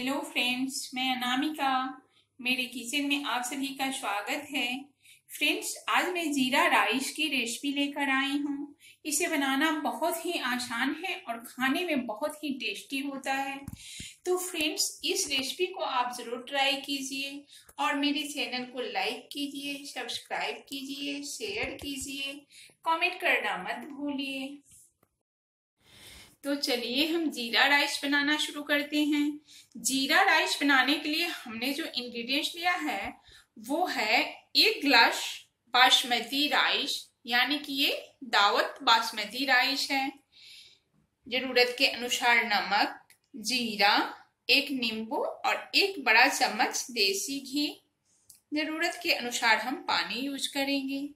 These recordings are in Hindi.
हेलो फ्रेंड्स, मैं अनामिका। मेरे किचन में आप सभी का स्वागत है। फ्रेंड्स, आज मैं जीरा राइस की रेसिपी लेकर आई हूँ। इसे बनाना बहुत ही आसान है और खाने में बहुत ही टेस्टी होता है। तो फ्रेंड्स, इस रेसिपी को आप ज़रूर ट्राई कीजिए और मेरे चैनल को लाइक कीजिए, सब्सक्राइब कीजिए, शेयर कीजिए, कमेंट करना मत भूलिए। तो चलिए हम जीरा राइस बनाना शुरू करते हैं। जीरा राइस बनाने के लिए हमने जो इंग्रेडिएंट्स लिया है, वो है एक ग्लास बासमती राइस, यानी कि ये दावत बासमती राइस है। ज़रूरत के अनुसार नमक, जीरा, एक नींबू और एक बड़ा चम्मच देसी घी। ज़रूरत के अनुसार हम पानी यूज़ करेंगे।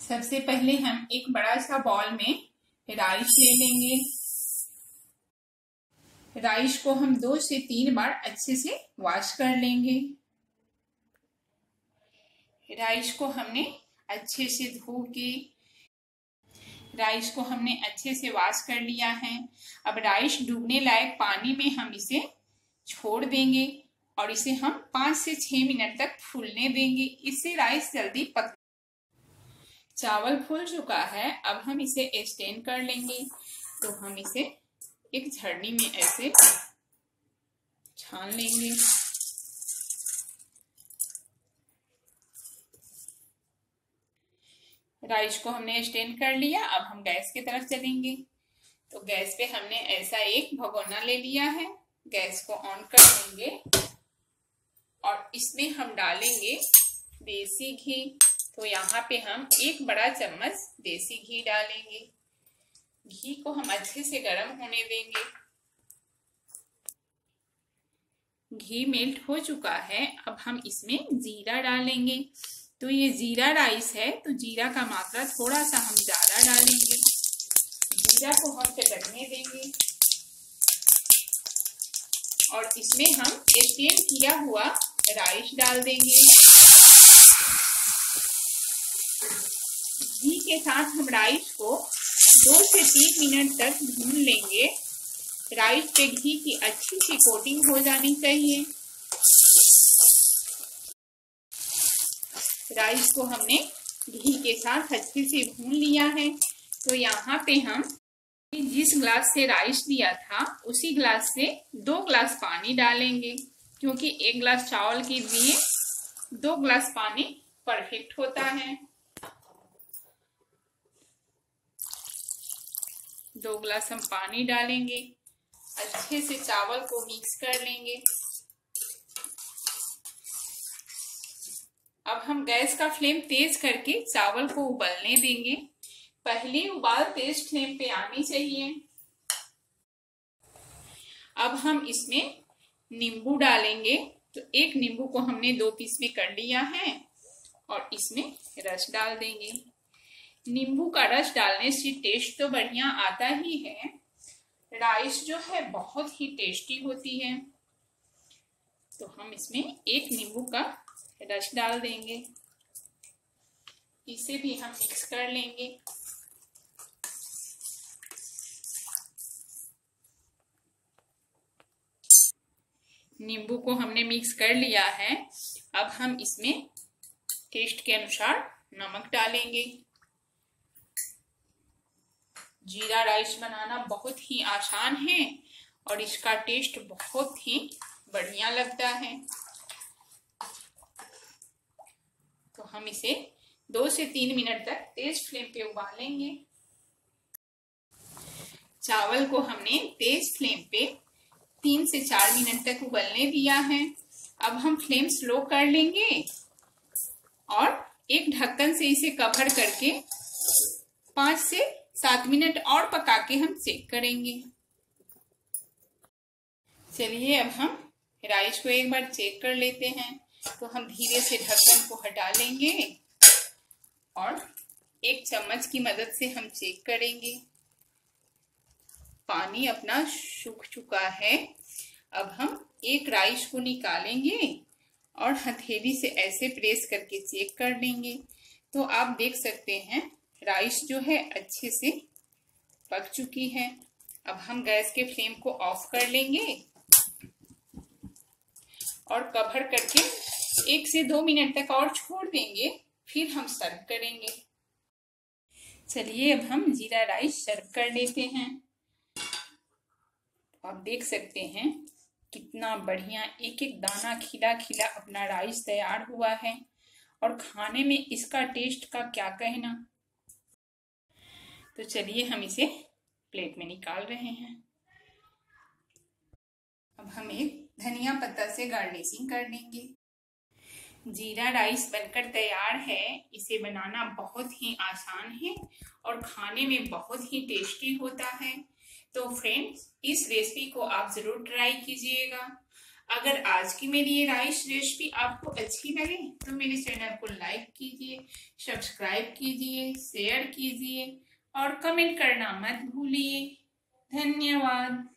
सबसे पहले हम एक बड़ा सा बॉल में राइस ले लेंगे। राइस को हम दो से तीन बार अच्छे से वॉश कर लेंगे। राइस को हमने अच्छे से धो के राइस को हमने अच्छे से वॉश कर लिया है। अब राइस डूबने लायक पानी में हम इसे छोड़ देंगे और इसे हम पाँच से छह मिनट तक फूलने देंगे। इससे राइस जल्दी पक चावल फूल चुका है, अब हम इसे स्टेन कर लेंगे। तो हम इसे एक झरनी में ऐसे छान लेंगे। राइस को हमने स्टेन कर लिया, अब हम गैस की तरफ़ चलेंगे। तो गैस पे हमने ऐसा एक भगोना ले लिया है, गैस को ऑन कर देंगे। और इसमें हम डालेंगे देसी घी। तो यहाँ पे हम एक बड़ा चम्मच देसी घी डालेंगे। घी को हम अच्छे से गर्म होने देंगे। घी मेल्ट हो चुका है। अब हम इसमें जीरा डालेंगे। तो ये जीरा राइस है तो जीरा का मात्रा थोड़ा सा हम ज़्यादा डालेंगे। जीरा को हम चटकने देंगे। और इसमें हम स्टीम किया हुआ राइस डाल देंगे। के साथ हम राइस को दो से तीन मिनट तक भून लेंगे। राइस पे घी की अच्छी सी कोटिंग हो जानी चाहिए। राइस को हमने घी के साथ अच्छे से भून लिया है। तो यहाँ पे हम जिस ग्लास से राइस लिया था, उसी ग्लास से दो ग्लास पानी डालेंगे, क्योंकि एक ग्लास चावल के लिए दो ग्लास पानी परफेक्ट होता है। दो गिलास हम पानी डालेंगे। अच्छे से चावल को मिक्स कर लेंगे। अब हम गैस का फ्लेम तेज करके चावल को उबलने देंगे। पहले उबाल तेज फ्लेम पे आनी चाहिए। अब हम इसमें नींबू डालेंगे। तो एक नींबू को हमने दो पीस में कर लिया है और इसमें रस डाल देंगे। नींबू का रस डालने से टेस्ट तो बढ़िया आता ही है। राइस जो है बहुत ही टेस्टी होती है। तो हम इसमें एक नींबू का रस डाल देंगे। इसे भी हम मिक्स कर लेंगे। नींबू को हमने मिक्स कर लिया है। अब हम इसमें टेस्ट के अनुसार नमक डालेंगे। जीरा राइस बनाना बहुत ही आसान है और इसका टेस्ट बहुत ही बढ़िया लगता है। तो हम इसे दो से तीन मिनट तक तेज फ्लेम पे उबालेंगे। चावल को हमने तेज फ्लेम पे तीन से चार मिनट तक उबलने दिया है। अब हम फ्लेम स्लो कर लेंगे और एक ढक्कन से इसे कवर करके पाँच से सात मिनट और पका के हम चेक करेंगे। चलिए अब हम राइस को एक बार चेक कर लेते हैं। तो हम धीरे से ढक्कन को हटा लेंगे और एक चम्मच की मदद से हम चेक करेंगे। पानी अपना सूख चुका है। अब हम एक राइस को निकालेंगे और हथेली से ऐसे प्रेस करके चेक कर लेंगे। तो आप देख सकते हैं राइस जो है अच्छे से पक चुकी है। अब हम गैस के फ्लेम को ऑफ़ कर लेंगे और कवर करके एक से दो मिनट तक और छोड़ देंगे, फिर हम सर्व करेंगे। चलिए अब हम जीरा राइस सर्व कर लेते हैं। आप देख सकते हैं कितना बढ़िया एक एक दाना खिला खिला अपना राइस तैयार हुआ है। और खाने में इसका टेस्ट का क्या कहना? तो चलिए हम इसे प्लेट में निकाल रहे हैं। अब हम एक धनिया पत्ता से गार्निशिंग कर लेंगे। जीरा राइस बनकर तैयार है। इसे बनाना बहुत ही आसान है और खाने में बहुत ही टेस्टी होता है। तो फ्रेंड्स इस रेसिपी को आप ज़रूर ट्राई कीजिएगा। अगर आज की मेरी ये राइस रेसिपी आपको अच्छी लगे तो मेरे चैनल को लाइक कीजिए सब्सक्राइब कीजिए शेयर कीजिए। और कमेंट करना मत भूलिए। धन्यवाद।